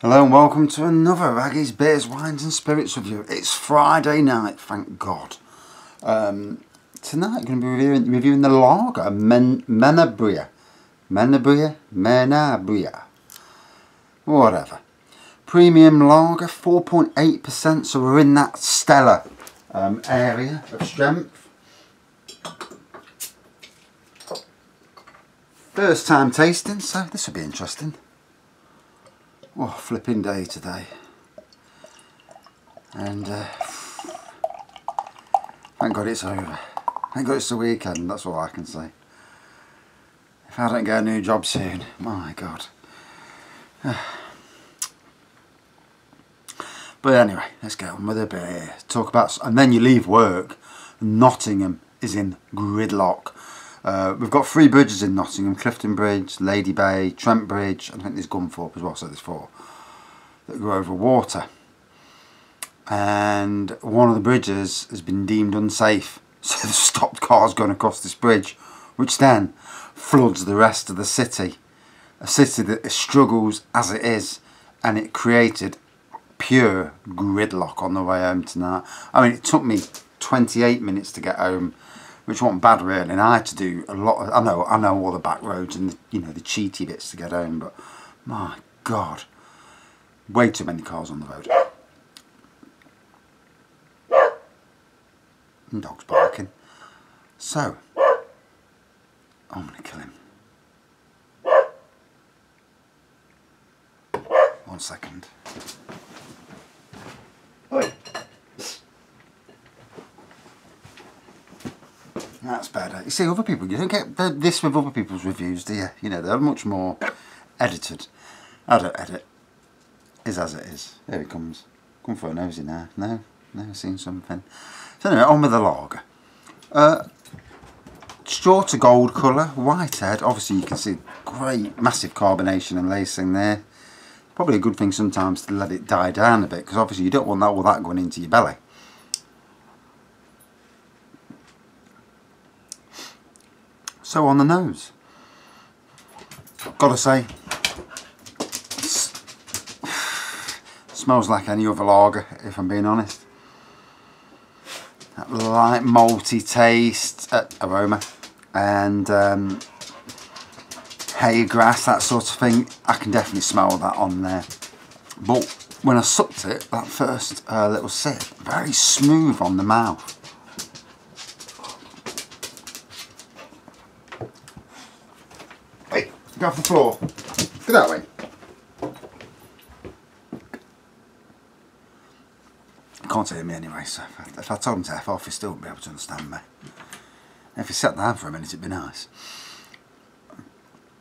Hello and welcome to another Wraggy's Beers, Wines and Spirits review. It's Friday night, thank God. Um, tonight I'm going to be reviewing, reviewing the lager, Men, Menabrea. Menabrea? Menabrea. Whatever. Premium lager, 4.8%, so we're in that stellar um, area of strength. First time tasting, so this will be interesting. Oh, flipping day today. And uh, thank God it's over. Thank God it's the weekend, that's all I can say. If I don't get a new job soon, my God. but anyway, let's get on with it. Beer. Talk about, and then you leave work. Nottingham is in gridlock. Uh, we've got three bridges in Nottingham, Clifton Bridge, Lady Bay, Trent Bridge, I think there's Gunthorpe as well, so there's four that go over water. And one of the bridges has been deemed unsafe, so the stopped cars going across this bridge, which then floods the rest of the city. A city that struggles as it is, and it created pure gridlock on the way home tonight. I mean, it took me 28 minutes to get home which wasn't bad really. And I had to do a lot. Of, I know, I know all the back roads and the, you know the cheaty bits to get home, but my God, way too many cars on the road. And dogs barking. So, I'm gonna kill him. One second. That's better. You see, other people, you don't get this with other people's reviews, do you? You know, they're much more edited. I don't edit. Is as it is. There it comes. Come for a nosy now. No? Never seen something. So anyway, on with the lager. Uh, straw to gold colour, white head. Obviously you can see great, massive carbonation and lacing there. Probably a good thing sometimes to let it die down a bit, because obviously you don't want that, all that going into your belly. So on the nose. Gotta say, smells like any other lager, if I'm being honest. That light malty taste, uh, aroma, and um, hay grass, that sort of thing. I can definitely smell that on there. But when I sucked it, that first uh, little sip, very smooth on the mouth. Go off the floor. Go that way. Can't hear me anyway, so if I, if I told him to F off, he still wouldn't be able to understand me. If he sat down for a minute, it'd be nice.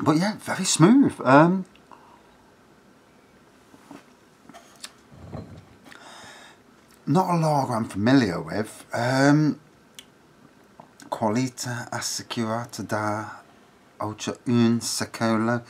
But yeah, very smooth. Um, not a lager I'm familiar with. Um, qualita assicurata da Ultra Un Secolo.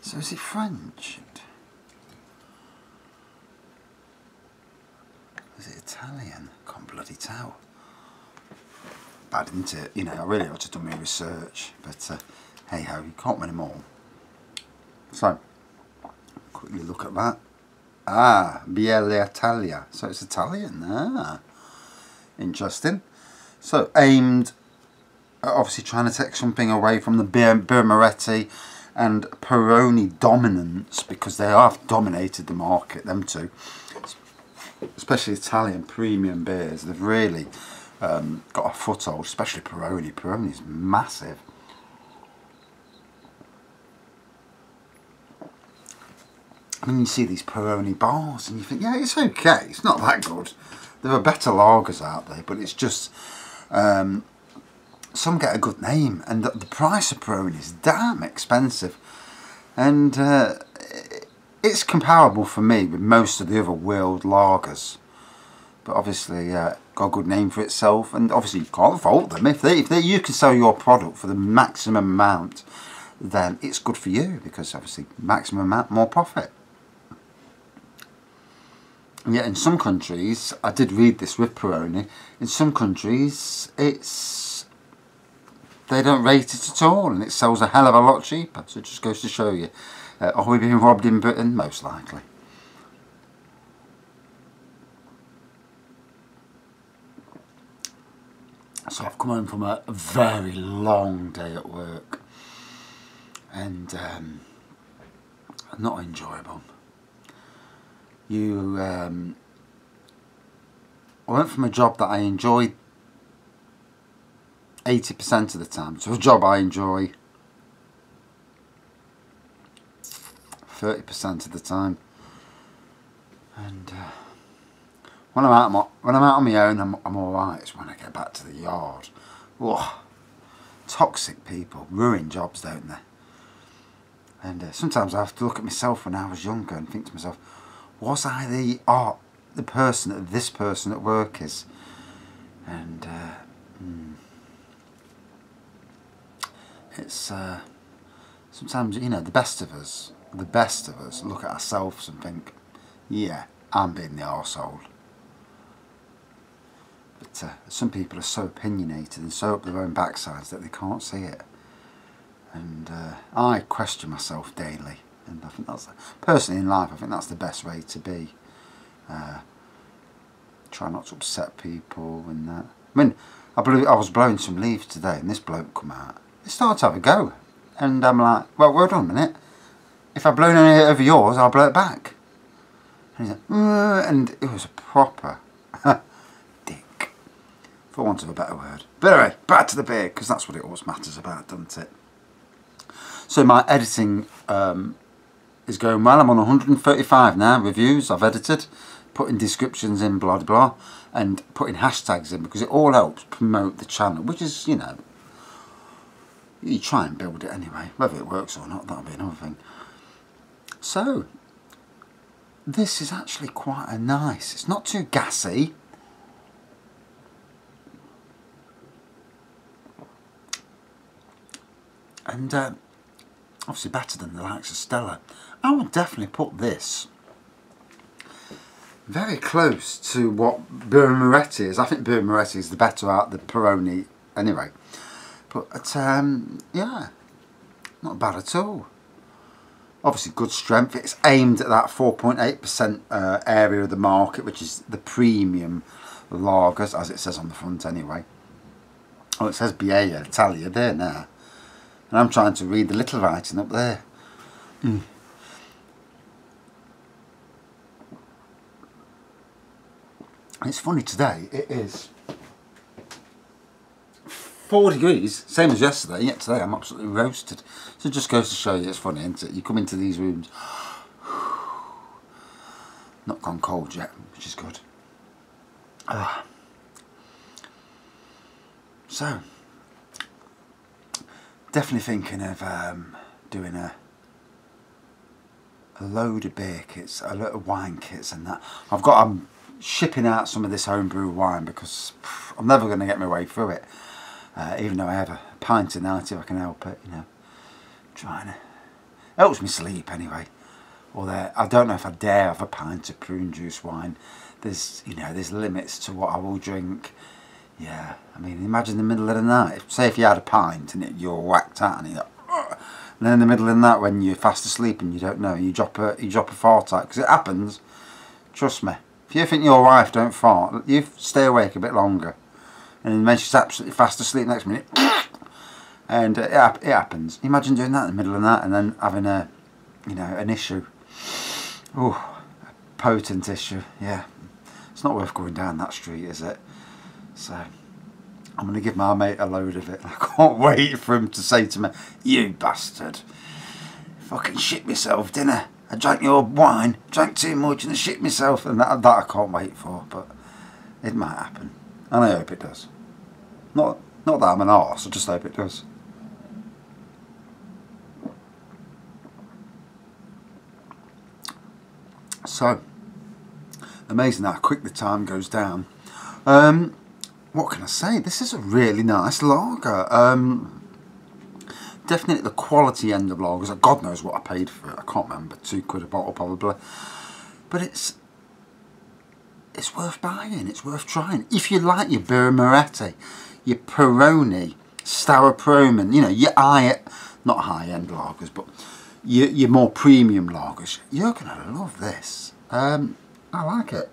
So is it French? Is it Italian? Can't bloody tell. Bad, isn't it? You know, I really ought to do my research, but uh, hey ho, you can't win them all. So, quickly look at that. Ah, Biella Italia. So it's Italian. Ah, interesting. So aimed obviously trying to take something away from the Birra Moretti and Peroni dominance because they have dominated the market, them two. Especially Italian premium beers, they've really um, got a foothold, especially Peroni. Peroni is massive. I mean, you see these Peroni bars and you think, yeah, it's okay, it's not that good. There are better lagers out there, but it's just um, some get a good name and the, price of Peroni is damn expensive. And uh, it's comparable for me with most of the other world lagers. But obviously uh, got a good name for itself and obviously you can't fault them. If they if they, you can sell your product for the maximum amount then it's good for you because obviously maximum amount more profit. And yet in some countries I did read this with Peroni in some countries it's they don't rate it at all and it sells a hell of a lot cheaper. So it just goes to show you. Uh, are we being robbed in Britain? Most likely. So I've come home from a very long day at work and um, not enjoyable. You, um, I went from a job that I enjoyed 80% of the time to a job I enjoy 30% of the time. And uh, when I'm out, my, when I'm out on my own, I'm, I'm all right. It's when I get back to the yard. Whoa, toxic people ruin jobs, don't they? And uh, sometimes I have to look at myself when I was younger and think to myself, was I the art, the person that this person at work is? And uh, hmm. It's uh, sometimes you know the best of us, the best of us look at ourselves and think, yeah, I'm being the arsehole. But uh, some people are so opinionated and so up their own backsides that they can't see it. And uh, I question myself daily. And I think that's, personally in life, I think that's the best way to be. Uh, try not to upset people and that. I mean, I believe I was blowing some leaves today and this bloke come out. He started to have a go. And I'm like, well, hold on a minute. If I blow any over yours, I'll blow it back. And he's like, and it was a proper dick, for want of a better word. But anyway, back to the beer, because that's what it always matters about, doesn't it? So my editing um, is going well. I'm on 135 now, reviews I've edited, putting descriptions in, blah, blah, blah, and putting hashtags in, because it all helps promote the channel, which is, you know, you try and build it anyway. Whether it works or not, that'll be another thing. So, this is actually quite a nice, it's not too gassy, and uh, obviously better than the likes of Stella. I would definitely put this very close to what Birra Moretti is. I think Birra Moretti is the better out the Peroni anyway. But um, yeah, not bad at all. Obviously good strength. It's aimed at that 4.8% uh, area of the market, which is the premium lagers, as it says on the front anyway. Oh, it says Biella Italia there now. And I'm trying to read the little writing up there. Mm. It's funny today, it is 4 degrees, same as yesterday, yet today I'm absolutely roasted. So it just goes to show you it's funny, isn't it? You come into these rooms, not gone cold yet, which is good. Ah. So, definitely thinking of um, doing a a load of beer kits, a lot of wine kits and that. I've got, I'm shipping out some of this homebrew wine because I'm never going to get my way through it. Uh, even though I have a pint night if I can help it, you know. Trying to, helps me sleep anyway. Although I don't know if I dare have a pint of prune juice wine. There's, you know, there's limits to what I will drink yeah, I mean, imagine the middle of the night. Say if you had a pint and it, you're whacked out and you're like, and then in the middle of the night when you're fast asleep and you don't know, you drop a you drop a fart out because it happens. Trust me. If you think your wife don't fart, you stay awake a bit longer, and then she's absolutely fast asleep next minute, and uh, it, it happens. Imagine doing that in the middle of that and then having a, you know, an issue. Oh, a potent issue. Yeah, it's not worth going down that street, is it? So I'm going to give my mate a load of it. I can't wait for him to say to me, you bastard, fucking shit myself, dinner. I drank your wine, drank too much and I shit myself. And that, that I can't wait for, but it might happen. And I hope it does. Not, not that I'm an arse, I just hope it does. So, amazing how quick the time goes down. Um, what can I say? This is a really nice lager. Um, definitely the quality end of lagers. God knows what I paid for it. I can't remember. Two quid a bottle probably. But it's it's worth buying. It's worth trying. If you like your Birra Moretti, your Peroni, Staropramen, you know, your high, not high-end lagers, but your, your more premium lagers, you're going to love this. Um, I like it.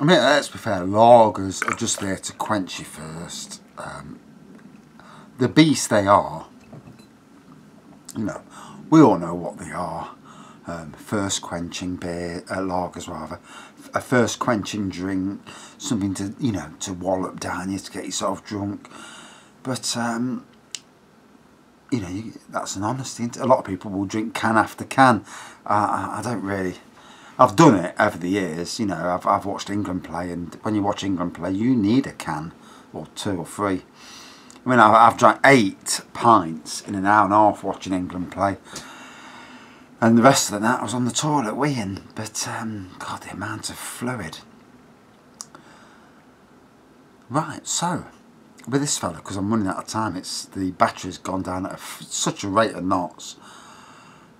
I mean, let's be fair, lagers are just there to quench you first. Um, the beast they are, you know, we all know what they are. Um, first quenching beer, uh, lagers rather, a first quenching drink, something to, you know, to wallop down you to get yourself drunk. But, um, you know, you, that's an honesty. A lot of people will drink can after can. Uh, I, I don't really I've done it over the years, you know, I've, I've watched England play and when you watch England play you need a can or two or three. I mean I've, I've drank eight pints in an hour and a half watching England play. And the rest of the night I was on the toilet weeing. But um, God the amount of fluid. Right, so with this fella, because I'm running out of time, it's the battery's gone down at a, such a rate of knots.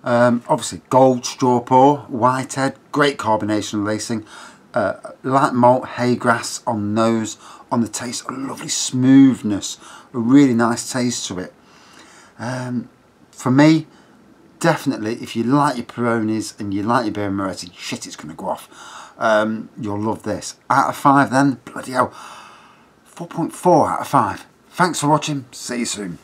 Um, obviously gold straw pour, whitehead, great carbonation lacing, uh, light malt, hay grass on nose, on the taste, a lovely smoothness, a really nice taste to it. Um, for me, definitely, if you like your Peronis and you like your Birra Moretti, shit, it's going to go off. Um, you'll love this. Out of 5 then, bloody hell, 4.4 out of 5. Thanks for watching, see you soon.